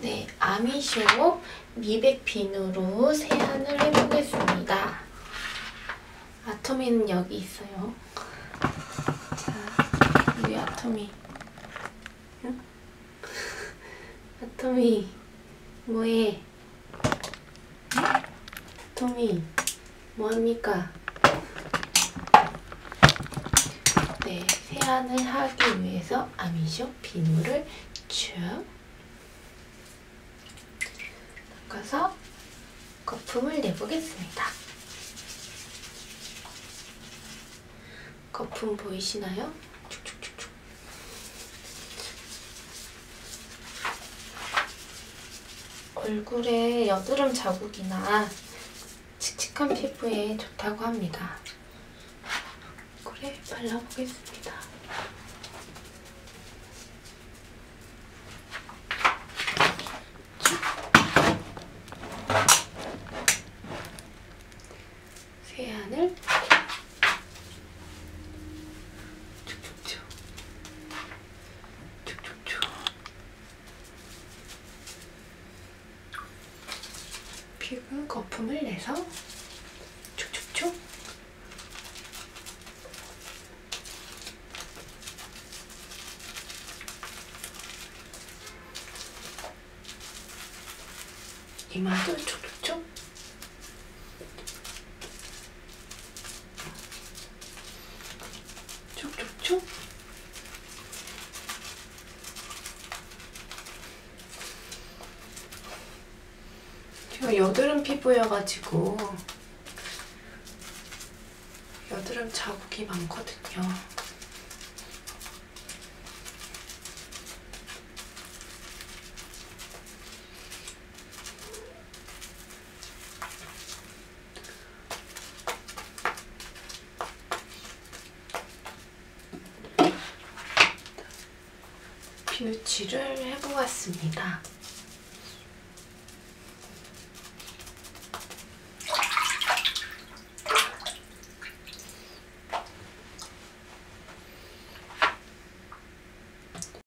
네, 아미쇼 미백 비누로 세안을 해보겠습니다. 아토미는 여기 있어요. 자, 우리 아토미. 응? 아토미, 뭐해? 응? 아토미, 뭐합니까? 네, 세안을 하기 위해서 아미쇼 비누를 쭉 닦아서 거품을 내보겠습니다. 거품 보이시나요? 축축축축. 얼굴에 여드름 자국이나 칙칙한 피부에 좋다고 합니다. 얼굴에 발라보겠습니다. 세안을 쭉쭉쭉 쭉쭉쭉 피부 거품을 내서 쭉쭉쭉 이마도 쭉쭉쭉 쭉쭉쭉 제가 여드름 피부여가지고 여드름 자국이 많거든요. 비누칠을 해보았습니다.